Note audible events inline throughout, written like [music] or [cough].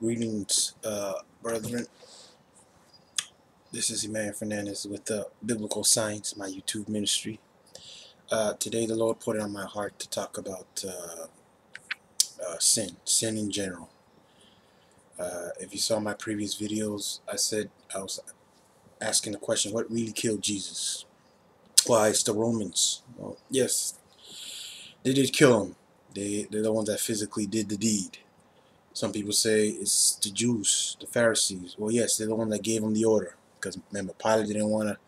Greetings, uh, brethren. This is Emmanuel Fernandez with the Biblical Science, my YouTube ministry. Uh, today, the Lord put it on my heart to talk about uh, uh, sin, sin in general. Uh, if you saw my previous videos, I said I was asking the question, what really killed Jesus? Why, it's the Romans. Well, yes, they did kill him. They, they're the ones that physically did the deed. Some people say it's the Jews, the Pharisees. Well, yes, they're the one that gave him the order. Because remember, Pilate didn't want to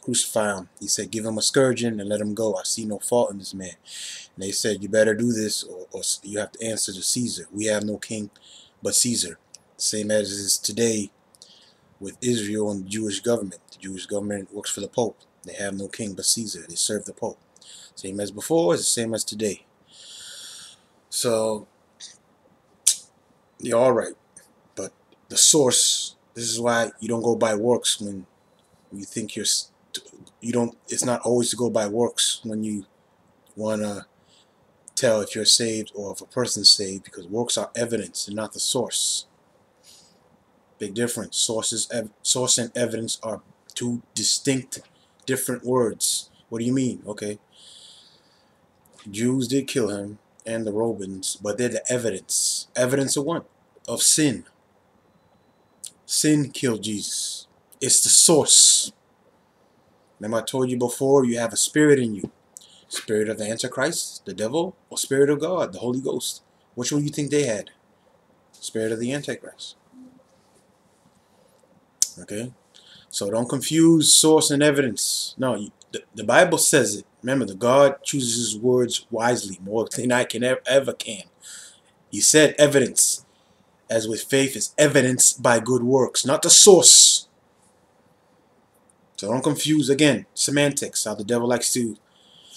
crucify him. He said, give him a scourging and let him go. I see no fault in this man. And they said, you better do this or, or you have to answer to Caesar. We have no king but Caesar. Same as it is today with Israel and the Jewish government. The Jewish government works for the Pope. They have no king but Caesar. They serve the Pope. Same as before, it's the same as today. So you're all right. But the source, this is why you don't go by works when you think you're, you don't, it's not always to go by works when you want to tell if you're saved or if a person's saved because works are evidence and not the source. Big difference. Sources, source and evidence are two distinct, different words. What do you mean? Okay. Jews did kill him and the Romans, but they're the evidence. Evidence of what? Of sin. Sin killed Jesus. It's the source. Remember I told you before, you have a spirit in you. Spirit of the Antichrist, the devil, or Spirit of God, the Holy Ghost. Which one do you think they had? Spirit of the Antichrist. Okay? So don't confuse source and evidence. No, you, the, the Bible says it. Remember, the God chooses his words wisely, more than I can ever, ever can. He said evidence, as with faith, is evidence by good works, not the source. So don't confuse, again, semantics, how the devil likes to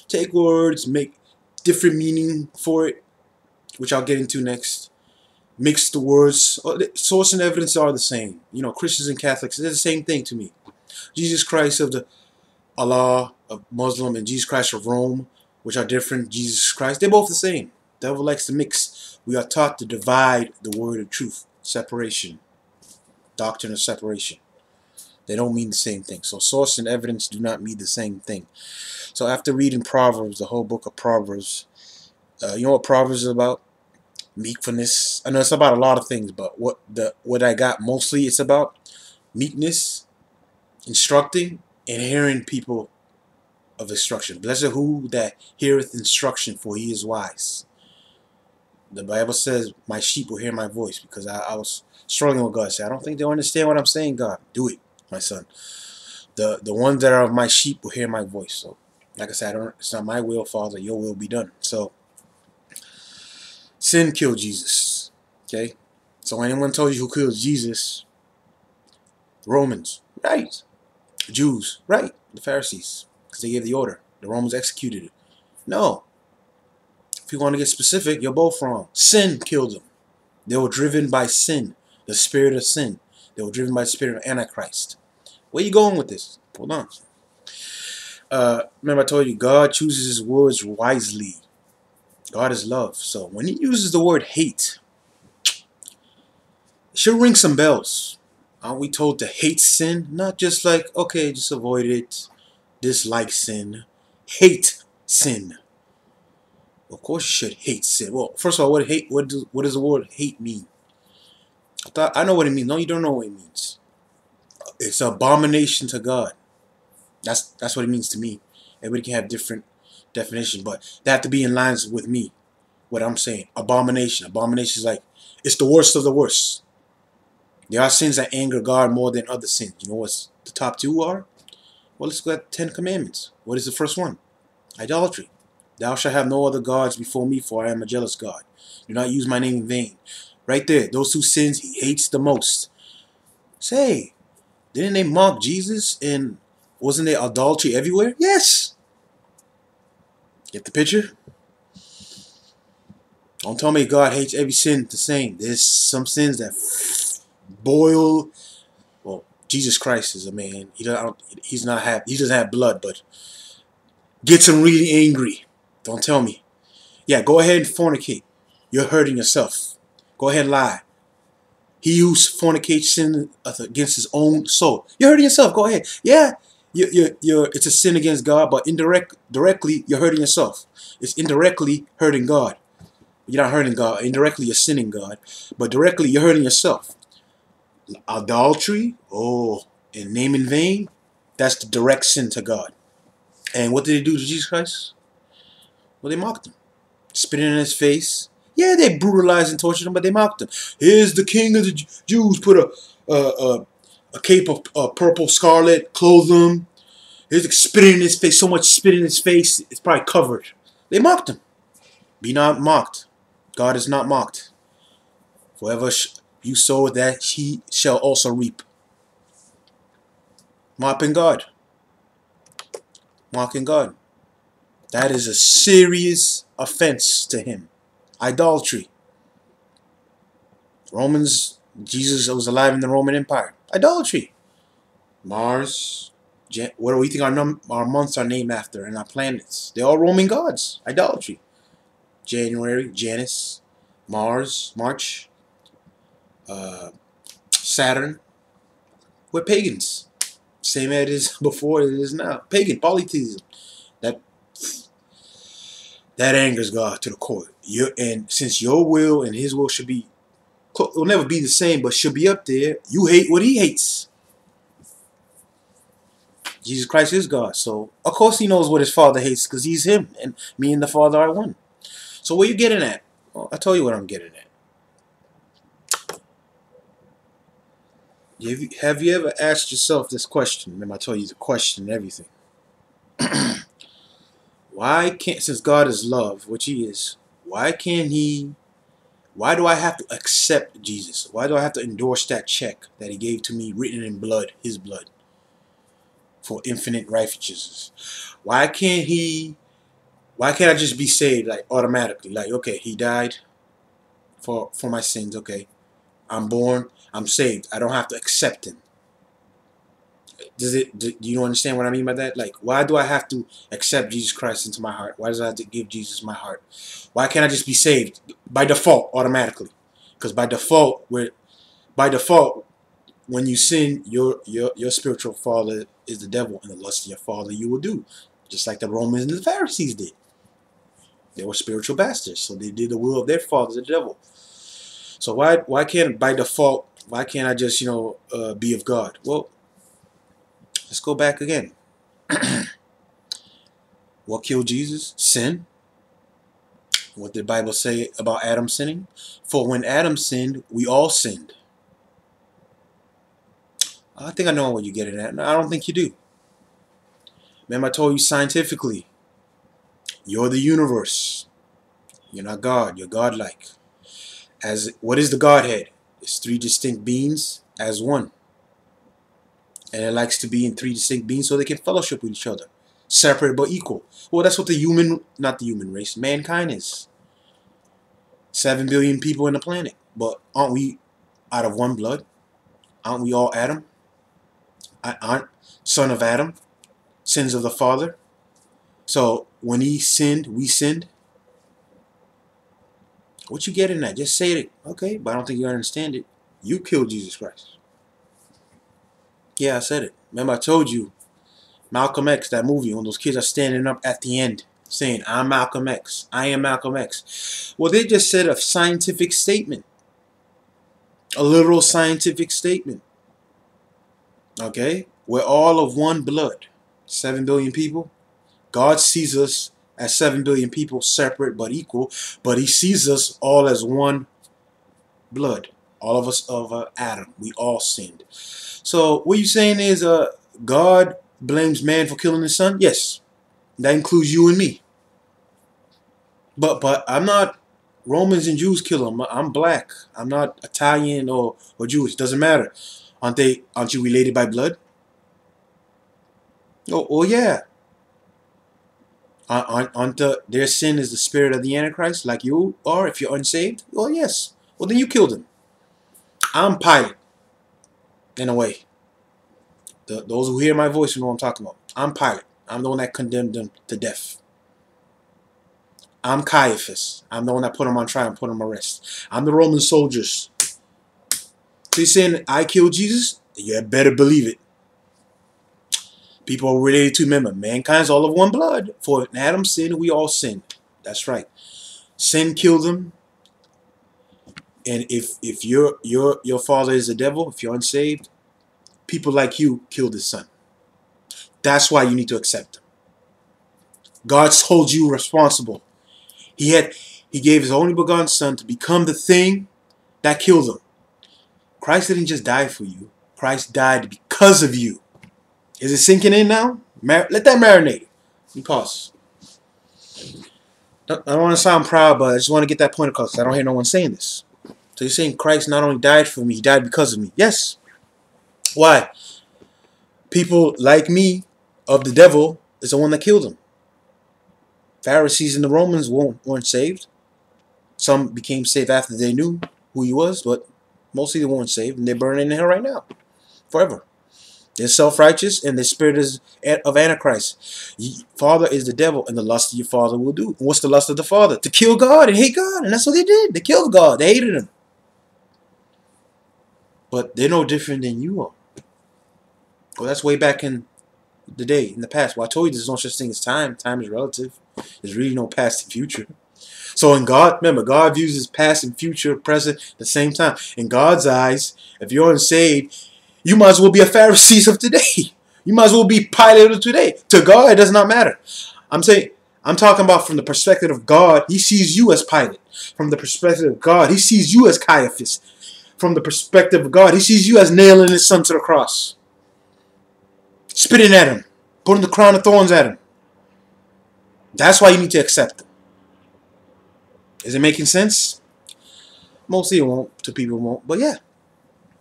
take words, make different meaning for it, which I'll get into next. Mix the words. Oh, source and evidence are the same. You know, Christians and Catholics, they're the same thing to me. Jesus Christ of the Allah of Muslim and Jesus Christ of Rome, which are different, Jesus Christ, they're both the same. Devil likes to mix. We are taught to divide the word of truth, separation, doctrine of separation. They don't mean the same thing. So source and evidence do not mean the same thing. So after reading Proverbs, the whole book of Proverbs, uh, you know what Proverbs is about? Meekness. I know it's about a lot of things, but what the what I got mostly it's about meekness, instructing, and hearing people of instruction. Blessed who that heareth instruction, for he is wise. The Bible says, my sheep will hear my voice, because I, I was struggling with God. I said, I don't think they understand what I'm saying, God. Do it, my son. The the ones that are of my sheep will hear my voice. So, like I said, I it's not my will, Father. Your will be done. So, sin killed Jesus. Okay? So anyone told you who killed Jesus, Romans. Right. Jews. Right. The Pharisees because they gave the order. The Romans executed it. No. If you want to get specific, you're both wrong. Sin killed them. They were driven by sin, the spirit of sin. They were driven by the spirit of Antichrist. Where you going with this? Hold on. Uh, remember I told you, God chooses his words wisely. God is love. So when he uses the word hate, it should ring some bells. Aren't we told to hate sin? Not just like, okay, just avoid it dislike sin, hate sin. Of course you should hate sin. Well, first of all, what hate what does what does the word hate mean? I thought I know what it means. No, you don't know what it means. It's abomination to God. That's that's what it means to me. Everybody can have different definition, but they have to be in lines with me. What I'm saying. Abomination. Abomination is like it's the worst of the worst. There are sins that anger God more than other sins. You know what the top two are? Well, let's go at Ten Commandments. What is the first one? Idolatry. Thou shalt have no other gods before me, for I am a jealous God. Do not use my name in vain. Right there, those two sins he hates the most. Say, didn't they mock Jesus and wasn't there adultery everywhere? Yes. Get the picture? Don't tell me God hates every sin the same. There's some sins that boil Well, Jesus Christ is a man. He don't. He's not have. He doesn't have blood, but gets him really angry. Don't tell me. Yeah, go ahead and fornicate. You're hurting yourself. Go ahead and lie. He who fornicates sin against his own soul. You're hurting yourself. Go ahead. Yeah, you, you, you're, it's a sin against God, but indirect, directly, you're hurting yourself. It's indirectly hurting God. You're not hurting God. Indirectly, you're sinning God. But directly, you're hurting yourself. Adultery, oh, and name in vain, that's the direct sin to God. And what did they do to Jesus Christ? Well, they mocked him. Spitting in his face. Yeah, they brutalized and tortured him, but they mocked him. Here's the king of the Jews. Put a a, a, a cape of purple scarlet, clothe him. Here's spitting in his face. So much spit in his face, it's probably covered. They mocked him. Be not mocked. God is not mocked. Whoever you sow that he shall also reap. Mocking God. Mocking God. That is a serious offense to him. Idolatry. Romans, Jesus was alive in the Roman Empire. Idolatry. Mars, what do we think our, num our months are named after and our planets? They're all Roman gods. Idolatry. January, Janus, Mars, March, uh, Saturn. We're pagans. Same as it is [laughs] before it is now. Pagan, polytheism. That that angers God to the core. And since your will and his will should be, will never be the same, but should be up there, you hate what he hates. Jesus Christ is God. So, of course he knows what his father hates because he's him. And me and the father are one. So where you getting at? Well, I tell you what I'm getting at. Have you, have you ever asked yourself this question? Remember I told you the question and everything. [clears throat] why can't, since God is love, which he is, why can't he, why do I have to accept Jesus? Why do I have to endorse that check that he gave to me written in blood, his blood, for infinite righteousness? Why can't he why can't I just be saved like automatically? Like, okay, he died for for my sins. Okay, I'm born. I'm saved. I don't have to accept him. Does it? Do you understand what I mean by that? Like, why do I have to accept Jesus Christ into my heart? Why does I have to give Jesus my heart? Why can't I just be saved by default automatically? Because by default, we're by default, when you sin, your your your spiritual father is the devil, and the lust of your father you will do, just like the Romans and the Pharisees did. They were spiritual bastards, so they did the will of their father, the devil. So why why can't by default why can't I just you know uh, be of God? Well, let's go back again. [clears throat] what killed Jesus? Sin. What did the Bible say about Adam sinning? For when Adam sinned, we all sinned. I think I know what you're getting at. I don't think you do. Remember I told you scientifically, you're the universe. You're not God. You're godlike. As what is the Godhead? It's three distinct beings as one. And it likes to be in three distinct beings so they can fellowship with each other. Separate but equal. Well, that's what the human, not the human race, mankind is. Seven billion people in the planet. But aren't we out of one blood? Aren't we all Adam? Aren't son of Adam? Sins of the Father? So when he sinned, we sinned. What you getting at? Just say it. Okay, but I don't think you understand it. You killed Jesus Christ. Yeah, I said it. Remember I told you, Malcolm X, that movie, when those kids are standing up at the end saying, I'm Malcolm X. I am Malcolm X. Well, they just said a scientific statement. A literal scientific statement. Okay? We're all of one blood. Seven billion people. God sees us as 7 billion people separate but equal, but he sees us all as one blood. All of us of uh, Adam. We all sinned. So what you saying is uh, God blames man for killing his son? Yes. That includes you and me. But but I'm not Romans and Jews kill them. I'm black. I'm not Italian or, or Jewish. Doesn't matter. Aren't they aren't you related by blood? Oh, oh yeah. Aren't aren't the, their sin is the spirit of the Antichrist, like you are if you're unsaved? Well, yes. Well, then you killed him. I'm Pilate, in a way. The, those who hear my voice know what I'm talking about. I'm Pilate. I'm the one that condemned them to death. I'm Caiaphas. I'm the one that put them on trial and put them arrest. I'm the Roman soldiers So he's saying, I killed Jesus? You better believe it. People are related to, remember, mankind's all of one blood. For in Adam sinned, we all sinned. That's right. Sin killed him. And if if your your your father is the devil, if you're unsaved, people like you killed his son. That's why you need to accept him. God holds you responsible. He had he gave his only begotten son to become the thing that killed him. Christ didn't just die for you. Christ died because of you. Is it sinking in now? Mar let that marinate. Let me pause. I don't want to sound proud, but I just want to get that point across. I don't hear no one saying this. So you're saying Christ not only died for me, he died because of me. Yes. Why? People like me of the devil is the one that killed him. Pharisees and the Romans weren't saved. Some became saved after they knew who he was, but mostly they weren't saved, and they're burning in hell right now, forever. They're self-righteous, and the spirit is of Antichrist. Father is the devil, and the lust of your father will do. And what's the lust of the father? To kill God and hate God, and that's what they did. They killed God. They hated him. But they're no different than you are. Well, that's way back in the day, in the past. Well, I told you there's no such thing as time. Time is relative. There's really no past and future. So in God, remember, God views his past and future, present at the same time. In God's eyes, if you're unsaved, you might as well be a Pharisee of today. You might as well be Pilate of today. To God, it does not matter. I'm saying, I'm talking about from the perspective of God, he sees you as Pilate. From the perspective of God, he sees you as Caiaphas. From the perspective of God, he sees you as nailing his son to the cross. Spitting at him. Putting the crown of thorns at him. That's why you need to accept him. Is it making sense? Mostly it won't. To people won't. But yeah.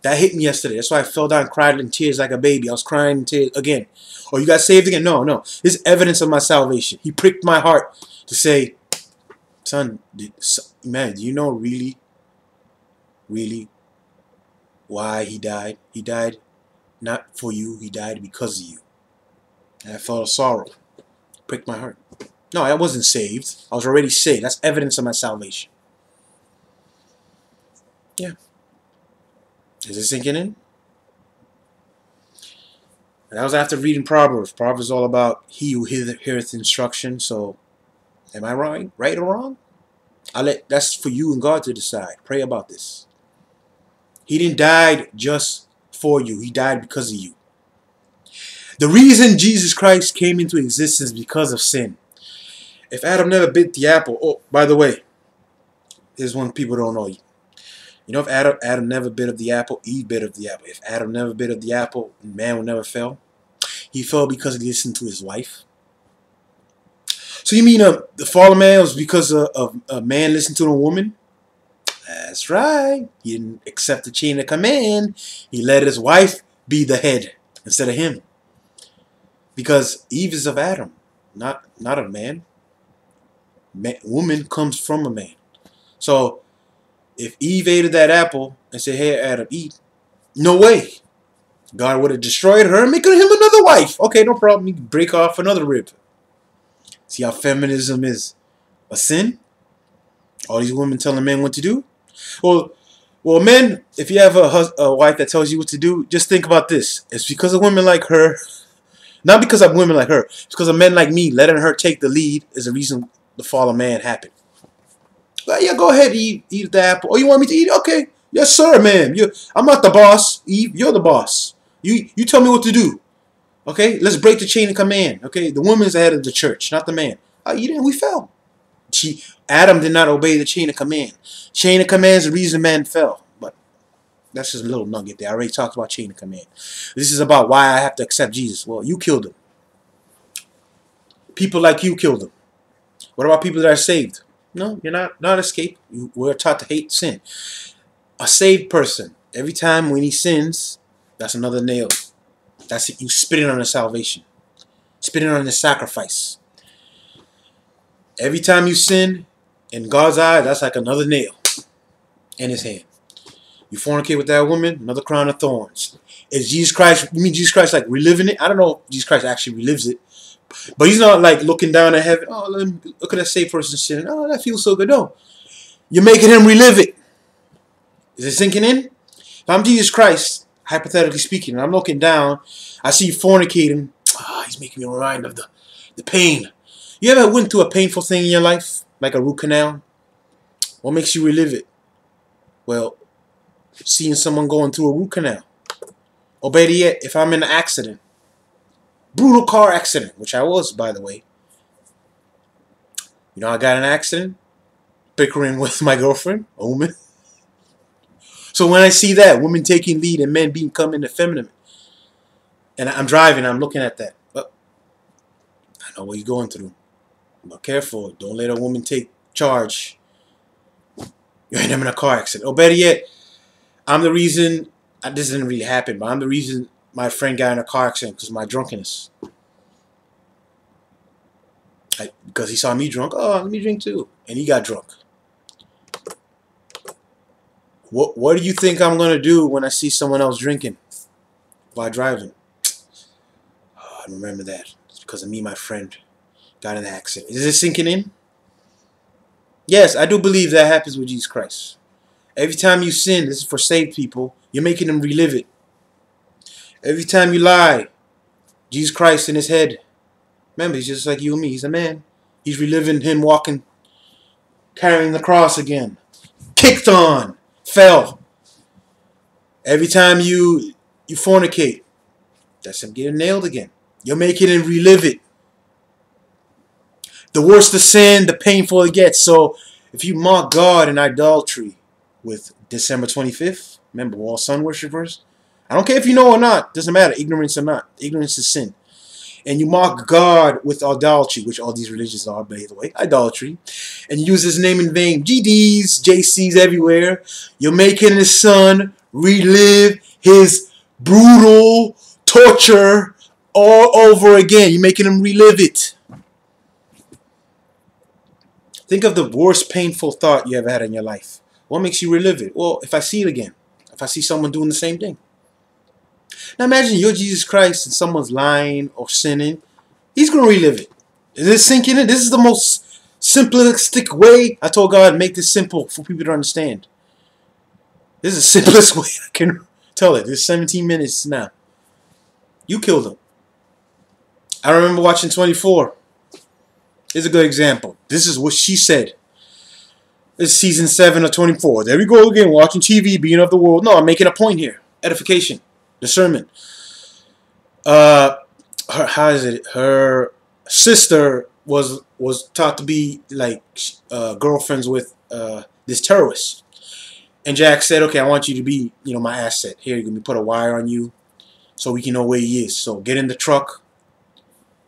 That hit me yesterday. That's why I fell down and cried in tears like a baby. I was crying in tears again. Oh, you got saved again? No, no. This evidence of my salvation. He pricked my heart to say, son, did, man, do you know really, really why he died? He died not for you. He died because of you. And I felt a sorrow. Pricked my heart. No, I wasn't saved. I was already saved. That's evidence of my salvation. Yeah. Is it sinking in? And that was after reading Proverbs. Proverbs is all about he who heareth instruction. So, am I right? Right or wrong? I let that's for you and God to decide. Pray about this. He didn't die just for you. He died because of you. The reason Jesus Christ came into existence because of sin. If Adam never bit the apple, oh, by the way, here's one people don't know. You You know, if Adam, Adam never bit of the apple, Eve bit of the apple. If Adam never bit of the apple, man would never fell. He fell because he listened to his wife. So you mean uh, the fall of man was because of, of a man listened to a woman? That's right. He didn't accept the chain of command. He let his wife be the head instead of him. Because Eve is of Adam, not not of man man, woman comes from a man. So if Eve ate that apple and said, hey, Adam, eat, no way. God would have destroyed her and make him another wife. Okay, no problem. You break off another rib. See how feminism is a sin? All these women telling men what to do? Well, well, men, if you have a, a wife that tells you what to do, just think about this. It's because of women like her, not because of women like her. It's because of men like me letting her take the lead is the reason the fall of man happened. Well, yeah, go ahead, eat, eat the apple. Oh, you want me to eat? Okay. Yes, sir, ma'am. I'm not the boss. Eve, you're the boss. You, you tell me what to do. Okay, let's break the chain of command. Okay, the woman's the head of the church, not the man. I it and we fell. She, Adam did not obey the chain of command. Chain of command is the reason man fell. But that's just a little nugget there. I already talked about chain of command. This is about why I have to accept Jesus. Well, you killed him. People like you killed him. What about people that are saved? No, you're not not escaped. You, we're taught to hate sin. A saved person, every time when he sins, that's another nail. That's it. You spitting on his salvation. Spitting on his sacrifice. Every time you sin, in God's eye, that's like another nail in his hand. You fornicate with that woman, another crown of thorns. Is Jesus Christ, you mean Jesus Christ like reliving it? I don't know if Jesus Christ actually relives it. But he's not like looking down at heaven. Oh, look at that safe person sitting. Oh, that feels so good. No. You're making him relive it. Is it sinking in? If I'm Jesus Christ, hypothetically speaking, and I'm looking down, I see you fornicating. Ah, he's making me remind of the, the pain. You ever went through a painful thing in your life, like a root canal? What makes you relive it? Well, seeing someone going through a root canal. Or better yet, if I'm in an accident, brutal car accident, which I was, by the way. You know, I got an accident, bickering [laughs] with my girlfriend, a woman. So when I see that, women taking lead and men becoming effeminate, and I'm driving, I'm looking at that. But I know what you're going through. But careful, don't let a woman take charge. You end up in a car accident. Or better yet, I'm the reason, uh, this didn't really happen, but I'm the reason my friend got in a car accident because of my drunkenness. I, because he saw me drunk, oh, let me drink too. And he got drunk. What What do you think I'm gonna do when I see someone else drinking while driving? Oh, [sighs] I remember that. It's because of me, my friend, got an accident. Is it sinking in? Yes, I do believe that happens with Jesus Christ. Every time you sin, this is for saved people, you're making them relive it. Every time you lie, Jesus Christ in his head. Remember, he's just like you and me. He's a man. He's reliving him walking, carrying the cross again. Kicked on fell. Every time you you fornicate, that's him getting nailed again. You're making him relive it. The worse the sin, the painful it gets. So if you mock God in idolatry with December 25th, remember all sun worshippers, I don't care if you know or not, doesn't matter, ignorance or not. Ignorance is sin and you mock God with idolatry, which all these religions are, by the way, idolatry, and you use his name in vain, GDs, JCs everywhere, you're making his son relive his brutal torture all over again. You're making him relive it. Think of the worst painful thought you ever had in your life. What makes you relive it? Well, if I see it again, if I see someone doing the same thing. Now imagine you're Jesus Christ and someone's lying or sinning. He's going to relive it. Is this sinking in? This is the most simplistic way. I told God, make this simple for people to understand. This is the [laughs] simplest way I can tell it. There's 17 minutes now. You killed him. I remember watching 24. Here's a good example. This is what she said. It's season 7 of 24. There we go again, watching TV, being of the world. No, I'm making a point here. Edification discernment. Uh, her, how is it? Her sister was was taught to be like uh, girlfriends with uh, this terrorist, and Jack said, "Okay, I want you to be, you know, my asset. Here, you're gonna put a wire on you, so we can know where he is. So get in the truck,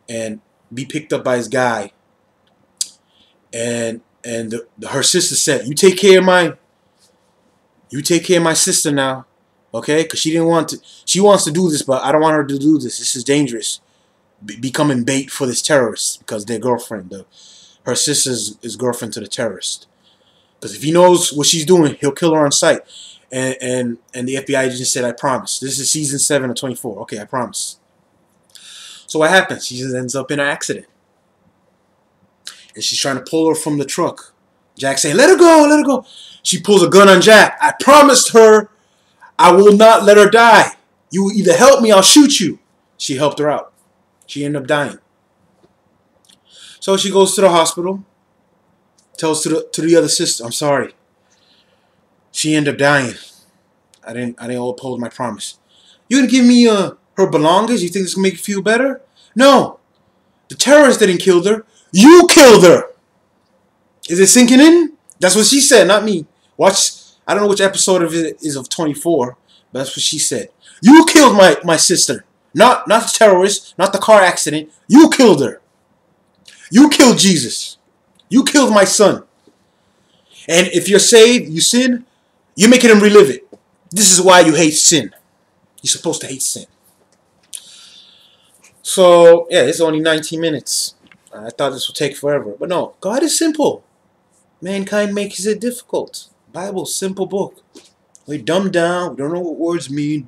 and be picked up by his guy." And and the, her sister said, "You take care of my, you take care of my sister now." Okay, because she didn't want to. She wants to do this, but I don't want her to do this. This is dangerous. Be becoming bait for this terrorist because their girlfriend, the, her sister's is girlfriend to the terrorist. Because if he knows what she's doing, he'll kill her on sight. And and and the FBI agent said, "I promise." This is season seven of twenty four. Okay, I promise. So what happens? She just ends up in an accident, and she's trying to pull her from the truck. Jack saying, "Let her go, let her go." She pulls a gun on Jack. I promised her I will not let her die. You either help me, I'll shoot you. She helped her out. She ended up dying. So she goes to the hospital, tells to the to the other sister, I'm sorry. She ended up dying. I didn't I didn't uphold my promise. You gonna give me uh, her belongings? You think this gonna make you feel better? No. The terrorist didn't kill her. You killed her. Is it sinking in? That's what she said, not me. Watch I don't know which episode of it is of 24, but that's what she said. You killed my, my sister. Not, not the terrorist, not the car accident. You killed her. You killed Jesus. You killed my son. And if you're saved, you sin, you're making him relive it. This is why you hate sin. You're supposed to hate sin. So, yeah, it's only 19 minutes. I thought this would take forever. But no, God is simple. Mankind makes it difficult. Bible, simple book. We dumb down. We don't know what words mean.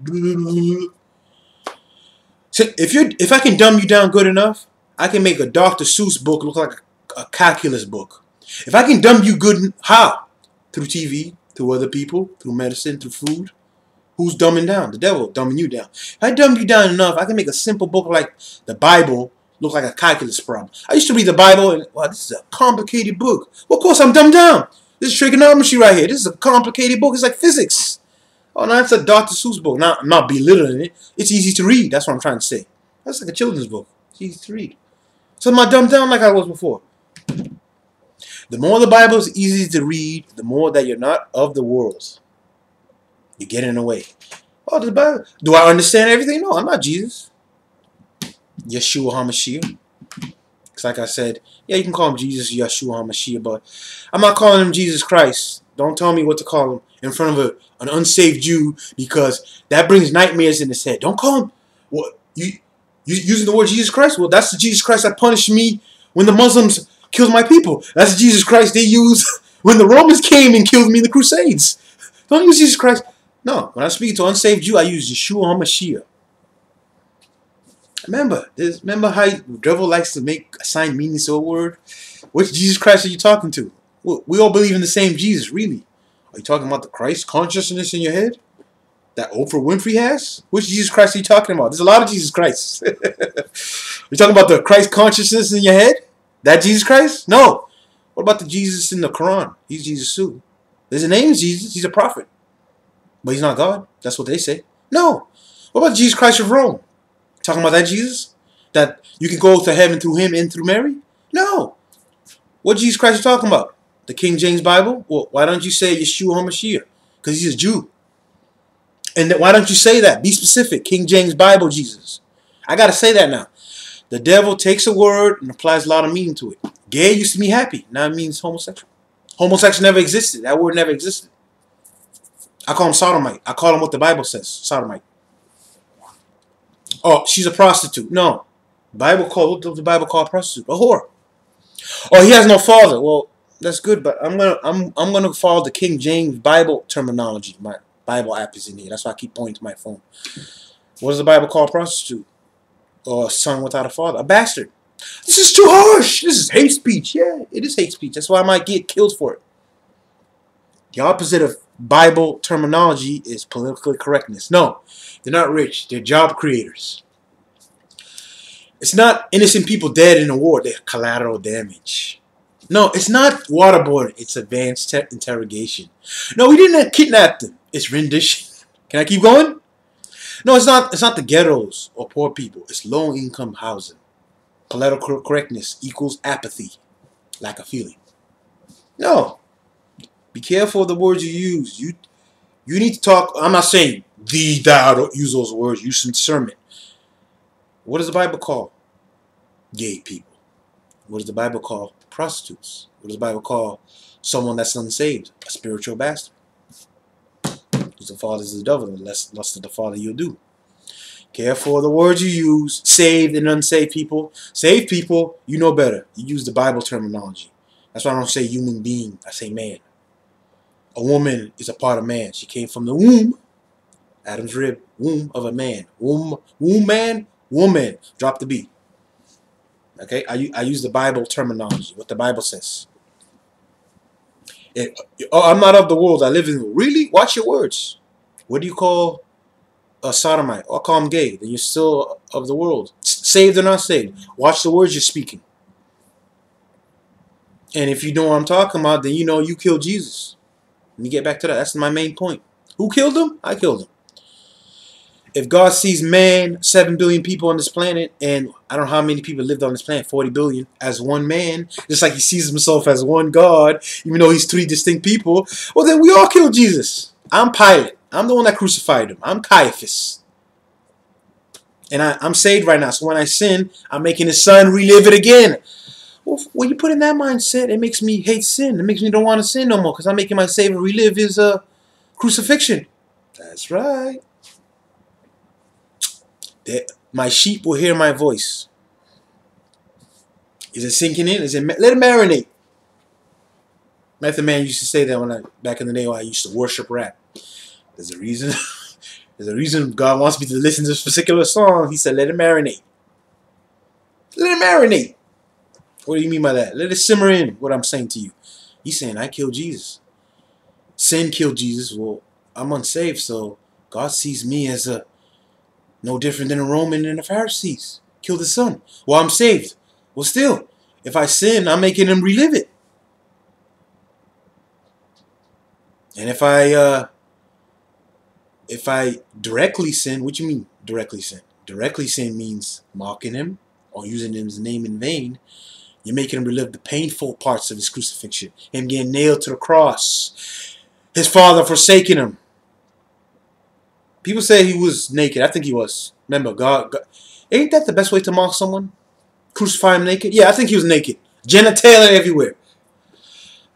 So if you if I can dumb you down good enough, I can make a Dr. Seuss book look like a, calculus book. If I can dumb you good, how? Through TV, through other people, through medicine, through food. Who's dumbing down? The devil dumbing you down. If I dumb you down enough, I can make a simple book like the Bible look like a calculus problem. I used to read the Bible and, wow, this is a complicated book. Well, of course, I'm dumbed down. This is trigonometry right here. This is a complicated book. It's like physics. Oh, no, it's a Dr. Seuss book. Not, I'm not belittling it. It's easy to read. That's what I'm trying to say. That's like a children's book. It's easy to read. So am I dumbed down like I was before? The more the Bible is easy to read, the more that you're not of the world. You get in the way. Oh, the Bible. Do I understand everything? No, I'm not Jesus. Yeshua HaMashiach. It's like I said, yeah, you can call him Jesus, Yeshua HaMashiach, but I'm not calling him Jesus Christ. Don't tell me what to call him in front of a, an unsaved Jew because that brings nightmares in his head. Don't call him what you, you using the word Jesus Christ. Well, that's the Jesus Christ that punished me when the Muslims killed my people. That's the Jesus Christ they used [laughs] when the Romans came and killed me in the Crusades. Don't use Jesus Christ. No, when I speak to unsaved Jew, I use Yeshua HaMashiach. Remember, this, remember how the devil likes to make assign meanings to a word? Which Jesus Christ are you talking to? We, all believe in the same Jesus, really. Are you talking about the Christ consciousness in your head? That Oprah Winfrey has? Which Jesus Christ are you talking about? There's a lot of Jesus Christ. [laughs] you talking about the Christ consciousness in your head? That Jesus Christ? No. What about the Jesus in the Quran? He's Jesus too. There's a name Jesus. He's a prophet. But he's not God. That's what they say. No. What about Jesus Christ of Rome? Talking about that Jesus? That you can go to heaven through him and through Mary? No. What Jesus Christ is talking about? The King James Bible? Well, why don't you say Yeshua HaMashiach? Because he's a Jew. And why don't you say that? Be specific. King James Bible Jesus. I got to say that now. The devil takes a word and applies a lot of meaning to it. Gay used to mean happy. Now it means homosexual. Homosexual never existed. That word never existed. I call him sodomite. I call him what the Bible says, sodomite. Oh, she's a prostitute. No. Bible call what does the Bible call a prostitute? A whore. Oh, he has no father. Well, that's good, but I'm gonna I'm I'm gonna follow the King James Bible terminology. My Bible app is in here. That's why I keep pointing to my phone. What does the Bible call prostitute? Or a son without a father? A bastard. This is too harsh. This is hate speech. Yeah, it is hate speech. That's why I might get killed for it. The opposite of Bible terminology is political correctness. No, they're not rich. They're job creators. It's not innocent people dead in a war. They're collateral damage. No, it's not waterboarding. It's advanced interrogation. No, we didn't kidnap them. It's rendition. [laughs] Can I keep going? No, it's not. It's not the ghettos or poor people. It's low-income housing. Political correctness equals apathy, lack of feeling. No, be careful of the words you use. You you need to talk. I'm not saying the thou don't use those words. Use some discernment. What does the Bible call gay people? What does the Bible call prostitutes? What does the Bible call someone that's unsaved? A spiritual bastard. Because the father is the devil, and less lust of the father you'll do. Careful of the words you use. Saved and unsaved people. Saved people, you know better. You use the Bible terminology. That's why I don't say human being. I say man. A woman is a part of man. She came from the womb, Adam's rib, womb of a man. Womb, womb man, woman. Drop the B. Okay, I, I use the Bible terminology, what the Bible says. It, oh, I'm not of the world. I live in. Really? Watch your words. What do you call a sodomite? Oh, I'll call him gay. Then you're still of the world. Saved or not saved. Watch the words you're speaking. And if you know what I'm talking about, then you know you killed Jesus. Let me get back to that. That's my main point. Who killed him? I killed him. If God sees man, 7 billion people on this planet, and I don't know how many people lived on this planet, 40 billion, as one man, just like he sees himself as one God, even though he's three distinct people, well, then we all killed Jesus. I'm Pilate. I'm the one that crucified him. I'm Caiaphas. And I, am saved right now. So when I sin, I'm making his son relive it again. Well, when you put in that mindset, it makes me hate sin. It makes me don't want to sin no more because I'm making my Savior relive his uh, crucifixion. That's right. That my sheep will hear my voice. Is it sinking in? Is it let it marinate? Method Man used to say that when I back in the day when I used to worship rap. There's a reason. [laughs] There's a reason God wants me to listen to this particular song. He said, "Let it marinate. Let it marinate." What do you mean by that? Let it simmer in what I'm saying to you. He's saying, I killed Jesus. Sin killed Jesus. Well, I'm unsaved, so God sees me as a no different than a Roman and the Pharisees. Killed his son. Well, I'm saved. Well, still, if I sin, I'm making him relive it. And if I uh, if I directly sin, what do you mean directly sin? Directly sin means mocking him or using his name in vain. You're making him relive the painful parts of his crucifixion. Him getting nailed to the cross. His father forsaking him. People say he was naked. I think he was. Remember, God, God ain't that the best way to mock someone? Crucify him naked? Yeah, I think he was naked. Genitalia everywhere.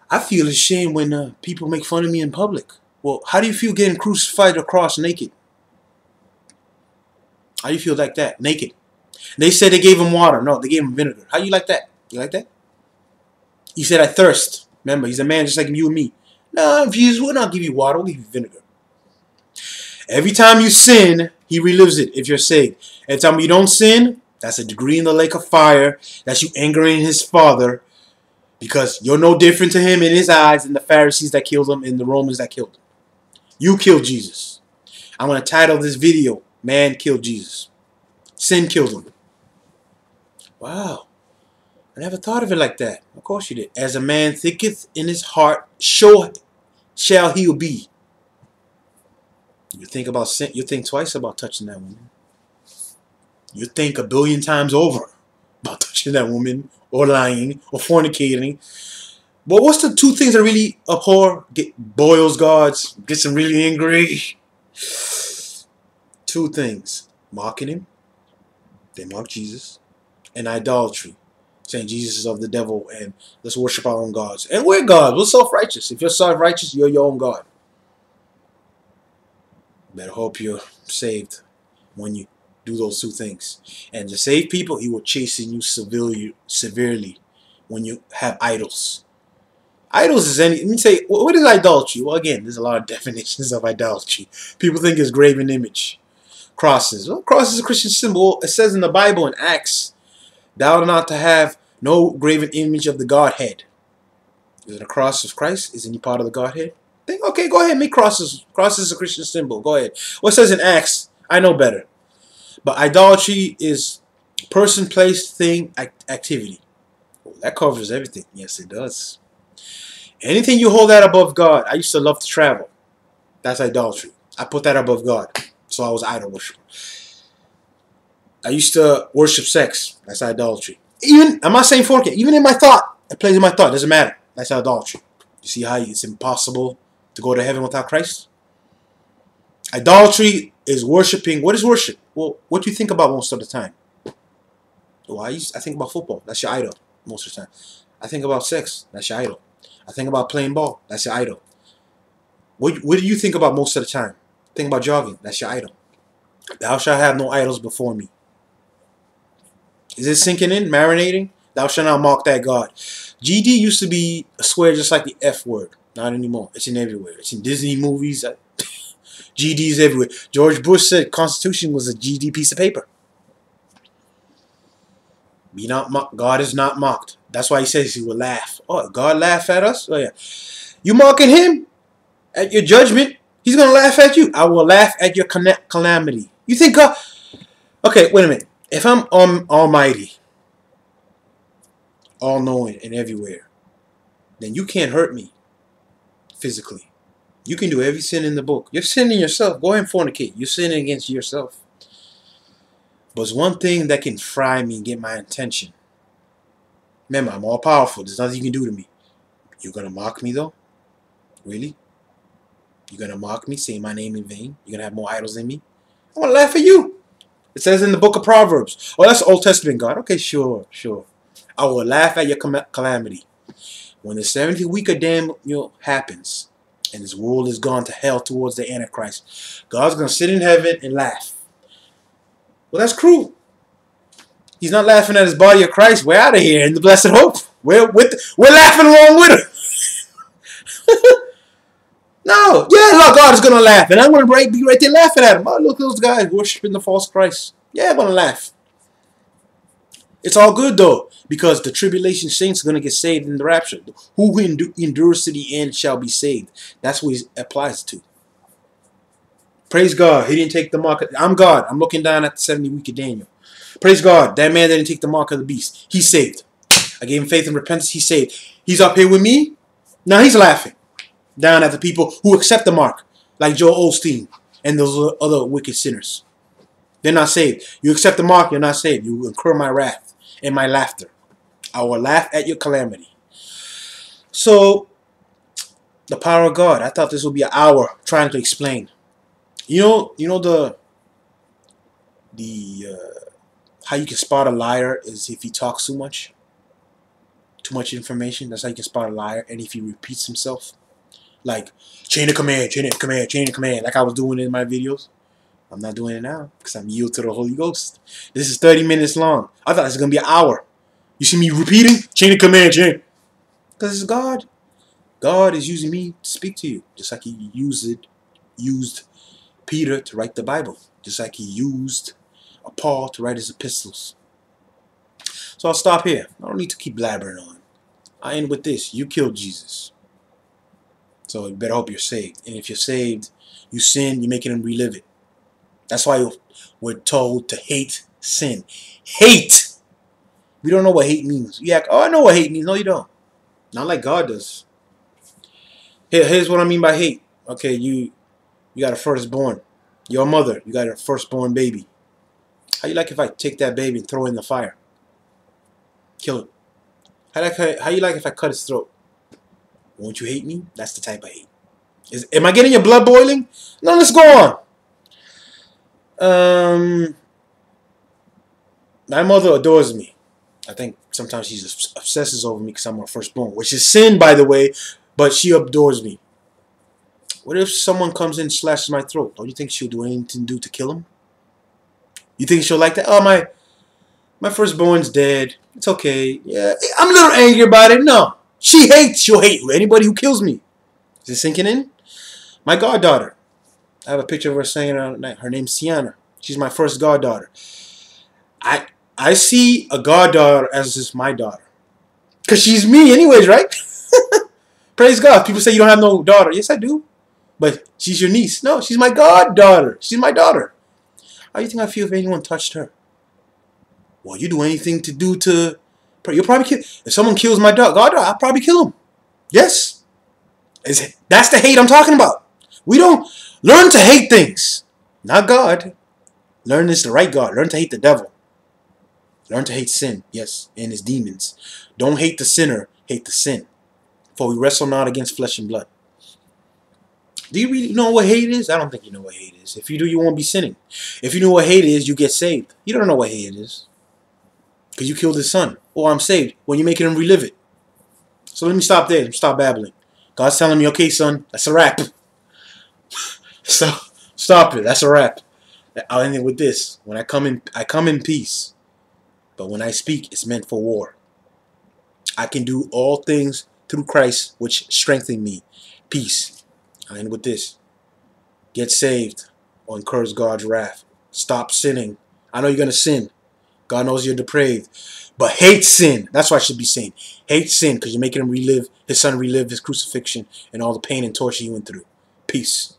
I feel ashamed when uh, people make fun of me in public. Well, how do you feel getting crucified across naked? How do you feel like that? Naked. They said they gave him water. No, they gave him vinegar. How do you like that? You like that? He said, I thirst. Remember, he's a man just like you and me. No, Jesus will not give you water. We'll give you vinegar. Every time you sin, he relives it if you're saved. Every time you don't sin, that's a degree in the lake of fire. That's you angering his father because you're no different to him in his eyes than the Pharisees that killed him and the Romans that killed him. You killed Jesus. I'm going to title this video, Man Killed Jesus. Sin killed him. Wow. I never thought of it like that. Of course you did. As a man thinketh in his heart, so shall he be. You think about sin, you think twice about touching that woman. You think a billion times over about [laughs] touching that woman or lying or fornicating. But what's the two things that really abhor? Get boils gods, gets them really angry. Two things. Mocking him. They mock Jesus. And idolatry. Saying Jesus is of the devil and let's worship our own gods. And we're gods. We're self-righteous. If you're self-righteous, you're your own God. Better hope you're saved when you do those two things. And to save people, he will chasten you severely, severely when you have idols. Idols is any, let me say, what is idolatry? Well, again, there's a lot of [laughs] definitions of idolatry. People think it's graven image. Crosses. Well, cross is a Christian symbol. It says in the Bible in Acts, thou art not to have no graven image of the Godhead. Is it a cross of Christ? Is any part of the Godhead? Think, okay, go ahead, make crosses. Crosses is a Christian symbol. Go ahead. What says in Acts? I know better. But idolatry is person, place, thing, act activity. Well, that covers everything. Yes, it does. Anything you hold that above God. I used to love to travel. That's idolatry. I put that above God. So I was idol worshiper. I used to worship sex. That's idolatry. Even, I'm not saying 4K. Even in my thought. It plays in my thought. Doesn't matter. That's idolatry. You see how it's impossible to go to heaven without Christ? Idolatry is worshiping. What is worship? Well, what do you think about most of the time? Well, I, used, I think about football. That's your idol most of the time. I think about sex. That's your idol. I think about playing ball. That's your idol. What, what do you think about most of the time? Think about jogging. That's your idol. Thou shalt have no idols before me. Is it sinking in, marinating? Thou shalt not mock that God. GD used to be a swear just like the F word. Not anymore. It's in everywhere. It's in Disney movies. GDs [laughs] everywhere. George Bush said Constitution was a GD piece of paper. Be not mocked. God is not mocked. That's why he says he will laugh. Oh, God laugh at us? Oh, yeah. You mocking him at your judgment. He's going to laugh at you. I will laugh at your calamity. You think God... Okay, wait a minute. If I'm um, almighty, all-knowing and everywhere, then you can't hurt me physically. You can do every sin in the book. You're sinning yourself. Go ahead and fornicate. You're sinning against yourself. But it's one thing that can fry me and get my attention. Remember, I'm all powerful. There's nothing you can do to me. You're going to mock me, though? Really? You're going to mock me, say my name in vain? You're going to have more idols than me? I want to laugh at you. It says in the book of Proverbs. Oh, that's Old Testament God. Okay, sure, sure. I will laugh at your calamity. When the 70 week of Daniel happens, and this world is gone to hell towards the Antichrist. God's going to sit in heaven and laugh. Well, that's cruel. He's not laughing at his body of Christ. We're out of here in the blessed hope. We're, with, we're laughing along with him. [laughs] no. Yeah, look, God is going to laugh. And I'm going to be right there laughing at him. Oh, look, at those guys worshiping the false Christ. Yeah, I'm going to laugh. It's all good, though because the tribulation saints are going to get saved in the rapture. Who endures to the end shall be saved. That's what it applies to. Praise God. He didn't take the mark. Of, I'm God. I'm looking down at the 70 week of Daniel. Praise God. That man didn't take the mark of the beast. He's saved. I gave him faith and repentance. He's saved. He's up here with me. Now he's laughing down at the people who accept the mark, like Joel Osteen and those other wicked sinners. They're not saved. You accept the mark, you're not saved. You incur my wrath and my laughter. I will laugh at your calamity. So, the power of God. I thought this would be an hour trying to explain. You know, you know the the uh, how you can spot a liar is if he talks too much, too much information. That's how you can spot a liar. And if he repeats himself, like chain of command, chain of command, chain of command, like I was doing in my videos. I'm not doing it now because I'm yield to the Holy Ghost. This is 30 minutes long. I thought this was gonna be an hour. You see me repeating chain of command, chain, because it's God. God is using me to speak to you, just like He used it, used Peter to write the Bible, just like He used uh, Paul to write his epistles. So I'll stop here. I don't need to keep blabbering on. I end with this: You killed Jesus. So you better hope you're saved. And if you're saved, you sin, you're making him relive it. That's why we're told to hate sin. Hate! We don't know what hate means. You act, oh, I know what hate means. No, you don't. Not like God does. Here, here's what I mean by hate. Okay, you you got a firstborn. Your mother, you got a firstborn baby. How you like if I take that baby and throw it in the fire? Kill it. How, like, how you like if I cut his throat? Won't you hate me? That's the type of hate. Is, am I getting your blood boiling? No, let's go on. Um, my mother adores me. I think sometimes she just obsesses over me because I'm her firstborn, which is sin, by the way, but she adores me. What if someone comes in and slashes my throat? Don't you think she'll do anything to do to kill him? You think she'll like that? Oh, my my firstborn's dead. It's okay. Yeah, I'm a little angry about it. No. She hates, she'll hate anybody who kills me. Is it sinking in? My goddaughter. I have a picture of her saying her, her name's Sienna. She's my first goddaughter. I I see a goddaughter as just my daughter. Because she's me anyways, right? [laughs] Praise God. People say you don't have no daughter. Yes, I do. But she's your niece. No, she's my goddaughter. She's my daughter. How do you think I feel if anyone touched her? Well, you do anything to do to You'll probably kill. If someone kills my dog, God, I'll probably kill him. Yes. Is that's the hate I'm talking about. We don't learn to hate things, not God. Learn this the right God. Learn to hate the devil. Learn to hate sin, yes, and his demons. Don't hate the sinner, hate the sin. For we wrestle not against flesh and blood. Do you really know what hate is? I don't think you know what hate is. If you do, you won't be sinning. If you know what hate is, you get saved. You don't know what hate is. Because you killed his son. Or I'm saved. When you're making him relive it. So let me stop there. Stop babbling. God's telling me, okay, son, that's a wrap. [laughs] so stop it. That's a wrap. I'll end it with this. When I come in I come in peace. But when I speak, it's meant for war. I can do all things through Christ, which strengthen me. Peace. I end with this. Get saved or incurs God's wrath. Stop sinning. I know you're going to sin. God knows you're depraved. But hate sin. That's what I should be saying. Hate sin because you're making him relive, his son relive his crucifixion and all the pain and torture he went through. Peace.